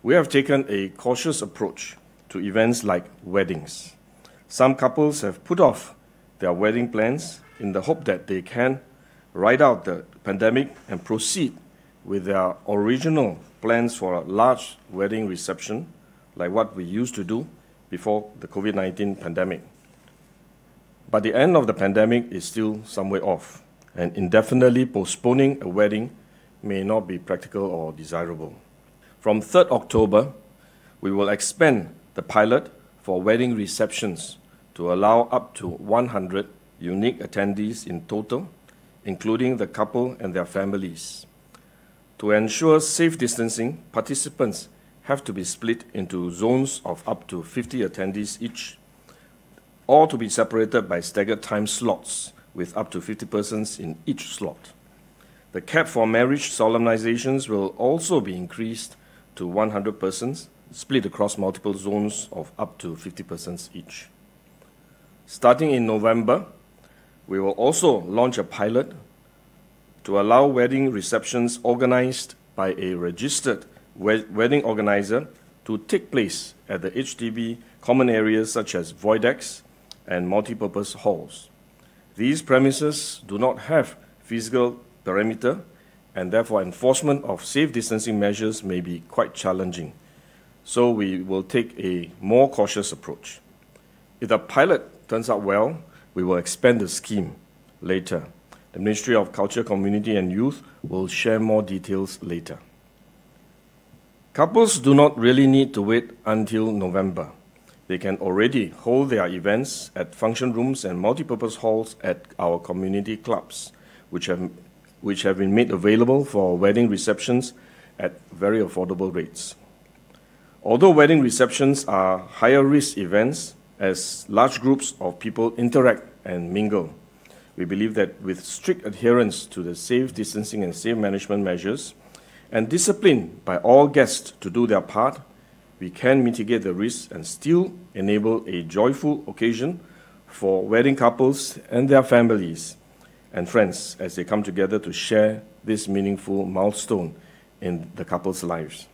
We have taken a cautious approach to events like weddings. Some couples have put off their wedding plans in the hope that they can ride out the pandemic and proceed with their original plans for a large wedding reception, like what we used to do before the COVID 19 pandemic. But the end of the pandemic is still some way off, and indefinitely postponing a wedding may not be practical or desirable. From 3rd October, we will expand the pilot for wedding receptions to allow up to 100 unique attendees in total, including the couple and their families. To ensure safe distancing, participants have to be split into zones of up to 50 attendees each, or to be separated by staggered time slots with up to 50 persons in each slot. The cap for marriage solemnizations will also be increased to 100 persons, split across multiple zones of up to 50 persons each. Starting in November, we will also launch a pilot to allow wedding receptions organized by a registered wedding organizer to take place at the HDB common areas such as void decks and multipurpose halls. These premises do not have physical perimeter and therefore enforcement of safe distancing measures may be quite challenging. So we will take a more cautious approach. If the pilot turns out well, we will expand the scheme later. The Ministry of Culture, Community and Youth will share more details later. Couples do not really need to wait until November. They can already hold their events at function rooms and multipurpose halls at our community clubs, which have, which have been made available for wedding receptions at very affordable rates. Although wedding receptions are higher risk events, as large groups of people interact and mingle, we believe that with strict adherence to the safe distancing and safe management measures, and discipline by all guests to do their part, we can mitigate the risks and still enable a joyful occasion for wedding couples and their families and friends as they come together to share this meaningful milestone in the couple's lives.